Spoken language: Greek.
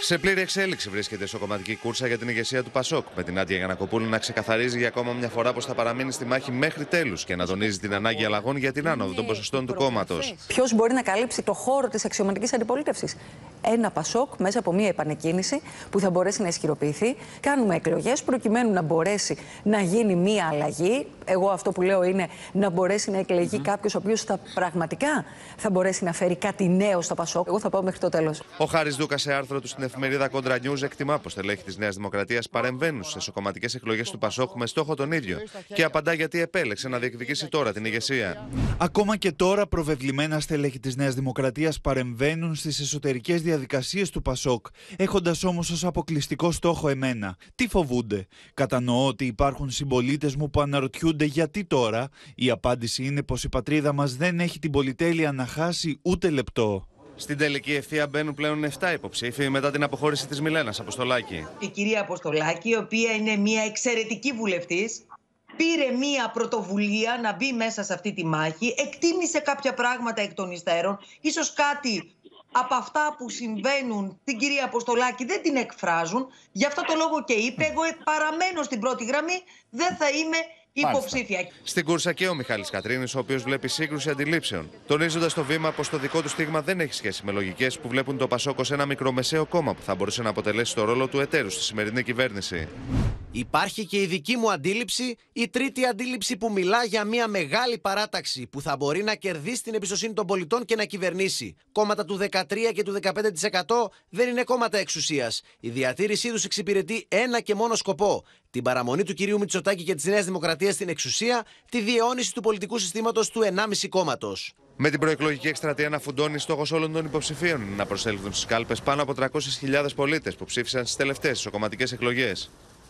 Σε πλήρη εξέλιξη βρίσκεται η σοκομματική κούρσα για την ηγεσία του Πασόκ, με την Άντια Γιανακοπούλου να ξεκαθαρίζει για ακόμα μια φορά πως θα παραμείνει στη μάχη μέχρι τέλους και να τονίζει την ανάγκη αλλαγών για την άνοδο των ποσοστών του κόμματος. Ποιος μπορεί να καλύψει το χώρο της αξιωματικής αντιπολίτευσης; Ένα Πασόκ μέσα από μια επανεκκίνηση που θα μπορέσει να ισχυροποιηθεί. Κάνουμε εκλογές προκειμένου να μπορέσει να γίνει μια αλλαγή. Εγώ αυτό που λέω είναι να μπορέσει να εκλεγεί mm. κάποιος ο οποίος πραγματικά θα μπορέσει να φέρει κάτι νέο στο Πασόκ. Εγώ θα πάω μέχρι το τέλος. Ο Χάρης Δούκα σε άρθρο του στην εφημερίδα Κόντρα News εκτιμά πως στελέχη της Νέας Δημοκρατίας παρεμβαίνουν σε σοκομματικές εκλογές του Πασόκ με στόχο τον ίδιο και απαντά γιατί επέλεξε να διεκδικήσει τώρα την ηγεσία. Ακόμα και τώρα προβεβλημένα στελέχη της Νέας Δημοκρατίας παρεμβαίνουν στις εσωτερικές διαδικασίες του Πασόκ, έχοντας όμως ως αποκλειστικό στόχο εμένα. Τι φοβούνται; Κατανοώ ότι υπάρχουν συμπολίτες μου που αναρωτιούνται γιατί τώρα. Η απάντηση είναι πως η πατρίδα μας δεν έχει την πολυτέλεια να χάσει ούτε λεπτό. Στην τελική ευθεία μπαίνουν πλέον 7 υποψήφοι μετά την αποχώρηση της Μιλένας Αποστολάκη. Η κυρία Αποστολάκη, η οποία είναι μια εξαιρετική βουλευτής, πήρε μια πρωτοβουλία να μπει μέσα σε αυτή τη μάχη, εκτίμησε κάποια πράγματα εκ των υστέρων, ίσως κάτι από αυτά που συμβαίνουν την κυρία Αποστολάκη δεν την εκφράζουν. Γι' αυτό το λόγο και είπε, εγώ παραμένω στην πρώτη γραμμή, δεν θα είμαι υποψήφια. Στην κούρσα και ο Μιχάλης Κατρίνης, ο οποίος βλέπει σύγκρουση αντιλήψεων. Τονίζοντας το βήμα πως το δικό του στίγμα δεν έχει σχέση με λογικές που βλέπουν το Πασόκο σε ένα μικρομεσαίο κόμμα που θα μπορούσε να αποτελέσει το ρόλο του εταίρου στη σημερινή κυβέρνηση. Υπάρχει και η δική μου αντίληψη, η τρίτη αντίληψη που μιλά για μια μεγάλη παράταξη που θα μπορεί να κερδίσει την εμπιστοσύνη των πολιτών και να κυβερνήσει. Κόμματα του 13 και του 15% δεν είναι κόμματα εξουσίας. Η διατήρησή τους εξυπηρετεί ένα και μόνο σκοπό. Την παραμονή του κυρίου Μητσοτάκη και της Νέας Δημοκρατίας στην εξουσία, τη διαιώνιση του πολιτικού συστήματος του 1,5 κόμματος. Με την προεκλογική εκστρατεία να φουντώνει, στόχος όλων των υποψηφίων να προσέλθουν στις κάλπες πάνω από 300.000 πολίτες που ψήφισαν στις τελευταίες σοκομματικέ εκλογές.